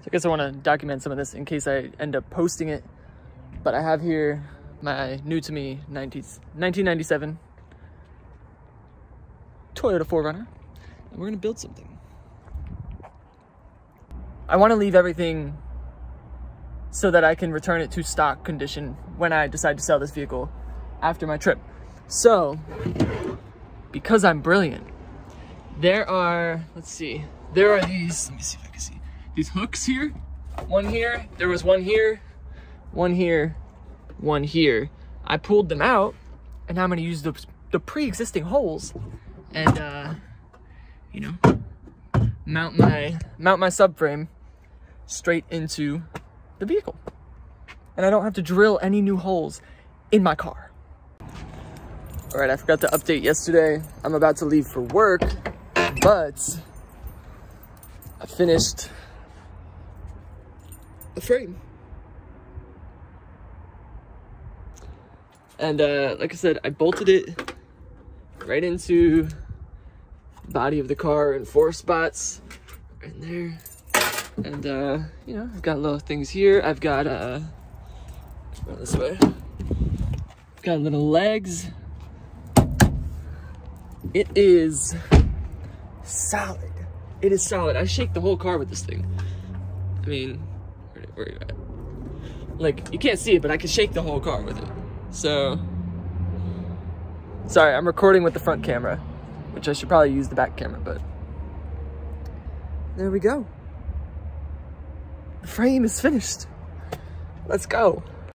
So I guess I want to document some of this in case I end up posting it. But I have here my new to me 90s, 1997 Toyota 4Runner. And we're going to build something. I want to leave everything so that I can return it to stock condition when I decide to sell this vehicle after my trip. So, because I'm brilliant, there are, let's see, there are these, let me see if I can see, these hooks here, one here, there was one here, one here, one here. I pulled them out, and now I'm gonna use the, the pre-existing holes and, uh, you know, mount my, mount my subframe straight into the vehicle. And I don't have to drill any new holes in my car. All right, I forgot to update yesterday. I'm about to leave for work, but I finished the frame. And uh, like I said, I bolted it right into body of the car in four spots, right there. And, uh, you know, I've got little things here. I've got, uh, this way. I've got little legs. It is solid. It is solid. I shake the whole car with this thing. I mean, where, you at? Like, you can't see it, but I can shake the whole car with it. So, sorry, I'm recording with the front camera, which I should probably use the back camera, but there we go. The frame is finished. Let's go.